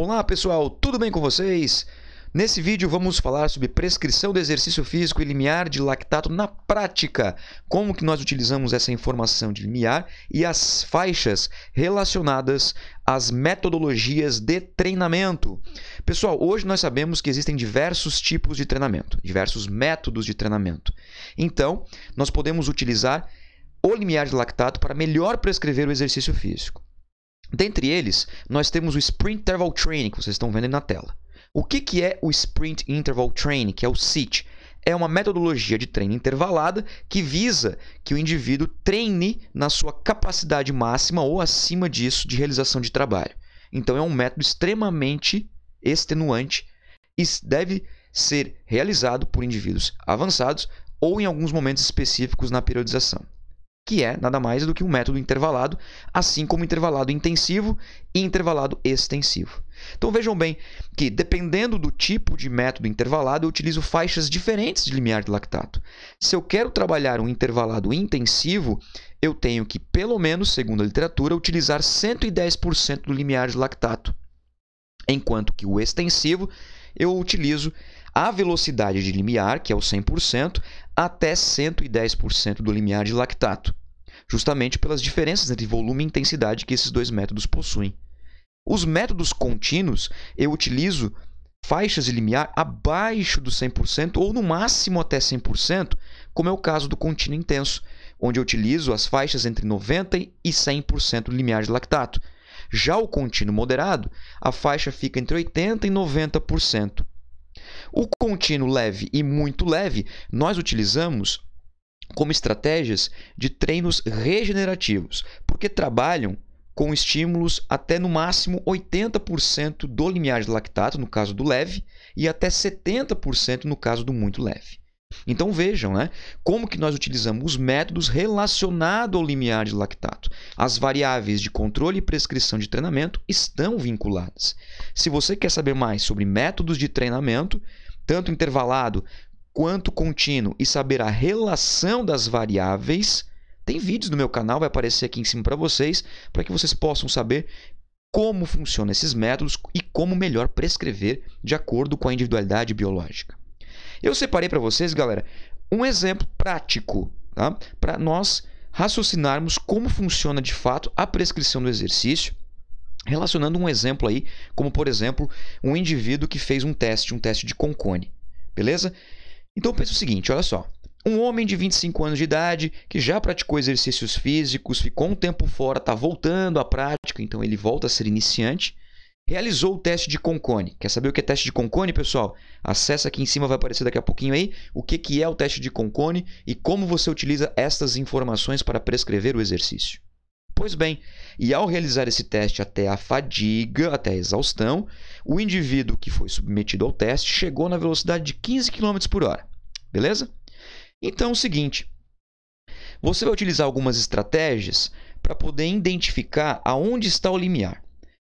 Olá pessoal, tudo bem com vocês? Nesse vídeo vamos falar sobre prescrição do exercício físico e limiar de lactato na prática, como que nós utilizamos essa informação de limiar e as faixas relacionadas às metodologias de treinamento. Pessoal, hoje nós sabemos que existem diversos tipos de treinamento, diversos métodos de treinamento. Então, nós podemos utilizar o limiar de lactato para melhor prescrever o exercício físico. Dentre eles, nós temos o Sprint Interval Training, que vocês estão vendo aí na tela. O que, que é o Sprint Interval Training, que é o SIT? É uma metodologia de treino intervalada que visa que o indivíduo treine na sua capacidade máxima ou acima disso de realização de trabalho. Então é um método extremamente extenuante e deve ser realizado por indivíduos avançados ou em alguns momentos específicos na periodização que é nada mais do que um método intervalado, assim como intervalado intensivo e intervalado extensivo. Então vejam bem que, dependendo do tipo de método intervalado, eu utilizo faixas diferentes de limiar de lactato. Se eu quero trabalhar um intervalado intensivo, eu tenho que, pelo menos, segundo a literatura, utilizar 110% do limiar de lactato. Enquanto que o extensivo, eu utilizo a velocidade de limiar, que é o 100%, até 110% do limiar de lactato, justamente pelas diferenças entre volume e intensidade que esses dois métodos possuem. Os métodos contínuos, eu utilizo faixas de limiar abaixo do 100% ou no máximo até 100%, como é o caso do contínuo intenso, onde eu utilizo as faixas entre 90% e 100% do limiar de lactato. Já o contínuo moderado, a faixa fica entre 80% e 90%. O contínuo leve e muito leve nós utilizamos como estratégias de treinos regenerativos, porque trabalham com estímulos até no máximo 80% do limiar de lactato, no caso do leve, e até 70% no caso do muito leve. Então vejam, né, como que nós utilizamos os métodos relacionados ao limiar de lactato. As variáveis de controle e prescrição de treinamento estão vinculadas. Se você quer saber mais sobre métodos de treinamento, tanto intervalado quanto contínuo, e saber a relação das variáveis, tem vídeos no meu canal, vai aparecer aqui em cima para vocês, para que vocês possam saber como funcionam esses métodos e como melhor prescrever de acordo com a individualidade biológica. Eu separei para vocês, galera, um exemplo prático tá? para nós raciocinarmos como funciona de fato a prescrição do exercício, relacionando um exemplo aí, como por exemplo, um indivíduo que fez um teste, um teste de Concone, beleza? Então pensa o seguinte, olha só. Um homem de 25 anos de idade que já praticou exercícios físicos, ficou um tempo fora, está voltando à prática, então ele volta a ser iniciante realizou o teste de Concone. Quer saber o que é teste de Concone, pessoal? Acesse aqui em cima, vai aparecer daqui a pouquinho aí o que, que é o teste de Concone e como você utiliza estas informações para prescrever o exercício. Pois bem, e ao realizar esse teste até a fadiga, até a exaustão, o indivíduo que foi submetido ao teste chegou na velocidade de 15 km por hora. Beleza? Então é o seguinte: você vai utilizar algumas estratégias para poder identificar aonde está o limiar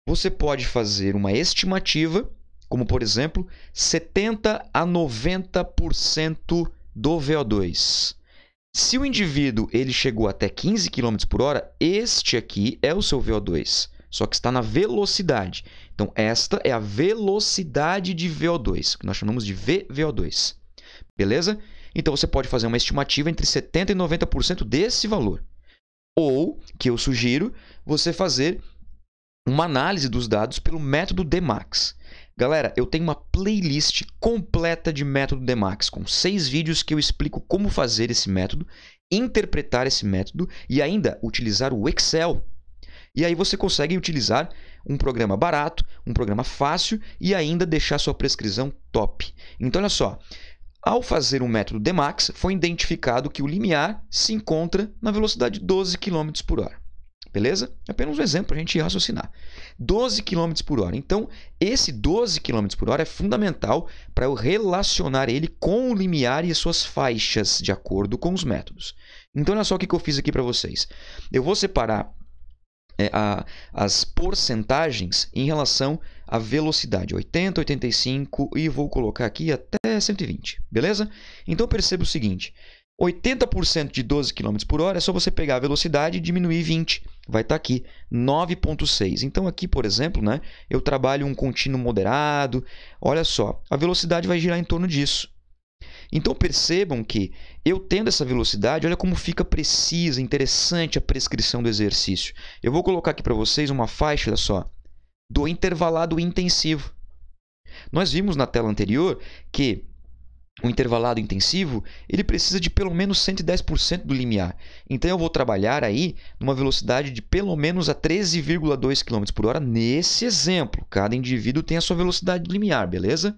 você pode fazer uma estimativa, como por exemplo, 70 a 90% do VO2. Se o indivíduo ele chegou até 15 km por hora, este aqui é o seu VO2, só que está na velocidade. Então, esta é a velocidade de VO2, que nós chamamos de VVO2. Beleza? Então, você pode fazer uma estimativa entre 70% e 90% desse valor. Ou, que eu sugiro, você fazer uma análise dos dados pelo método DMAX. Galera, eu tenho uma playlist completa de método DMAX, com seis vídeos que eu explico como fazer esse método, interpretar esse método e ainda utilizar o Excel. E aí você consegue utilizar um programa barato, um programa fácil e ainda deixar sua prescrição top. Então, olha só. Ao fazer um método DMAX, foi identificado que o limiar se encontra na velocidade de 12 km por hora. Beleza? Apenas um exemplo para a gente raciocinar. 12 km por hora. Então, esse 12 km por hora é fundamental para eu relacionar ele com o limiar e as suas faixas, de acordo com os métodos. Então, olha só o que eu fiz aqui para vocês. Eu vou separar é, a, as porcentagens em relação à velocidade, 80, 85 e vou colocar aqui até 120, beleza? Então perceba o seguinte, 80% de 12 km por hora é só você pegar a velocidade e diminuir 20. vai estar tá aqui 9.6. Então aqui, por exemplo, né, eu trabalho um contínuo moderado. Olha só, a velocidade vai girar em torno disso. Então percebam que eu tendo essa velocidade, olha como fica precisa, interessante a prescrição do exercício. Eu vou colocar aqui para vocês uma faixa, olha só, do intervalado intensivo. Nós vimos na tela anterior que o intervalado intensivo, ele precisa de pelo menos 110% do limiar. Então eu vou trabalhar aí numa velocidade de pelo menos a 13,2 km por hora nesse exemplo. Cada indivíduo tem a sua velocidade limiar, beleza?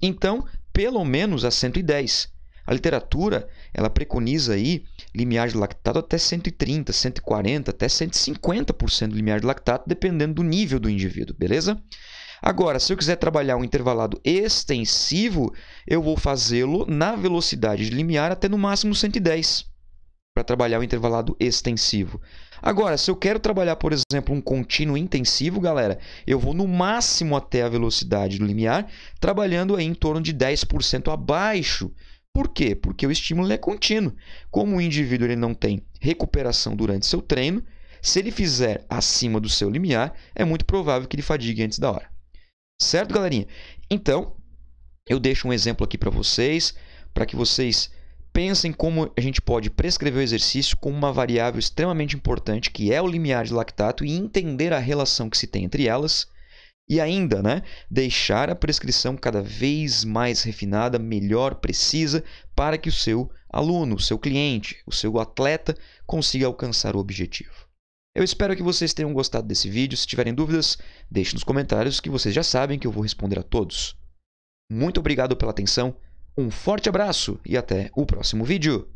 Então, pelo menos a 110. A literatura, ela preconiza aí limiar de lactato até 130, 140, até 150% do limiar de lactato, dependendo do nível do indivíduo, beleza? Agora, se eu quiser trabalhar um intervalado extensivo, eu vou fazê-lo na velocidade de limiar até no máximo 110 para trabalhar o intervalado extensivo. Agora, se eu quero trabalhar, por exemplo, um contínuo intensivo, galera, eu vou no máximo até a velocidade do limiar, trabalhando aí em torno de 10% abaixo. Por quê? Porque o estímulo é contínuo. Como o indivíduo ele não tem recuperação durante seu treino, se ele fizer acima do seu limiar, é muito provável que ele fadigue antes da hora. Certo, galerinha? Então, eu deixo um exemplo aqui para vocês, para que vocês pensem como a gente pode prescrever o exercício com uma variável extremamente importante, que é o limiar de lactato, e entender a relação que se tem entre elas. E ainda, né, deixar a prescrição cada vez mais refinada, melhor, precisa, para que o seu aluno, o seu cliente, o seu atleta consiga alcançar o objetivo. Eu espero que vocês tenham gostado desse vídeo. Se tiverem dúvidas, deixe nos comentários que vocês já sabem que eu vou responder a todos. Muito obrigado pela atenção, um forte abraço e até o próximo vídeo!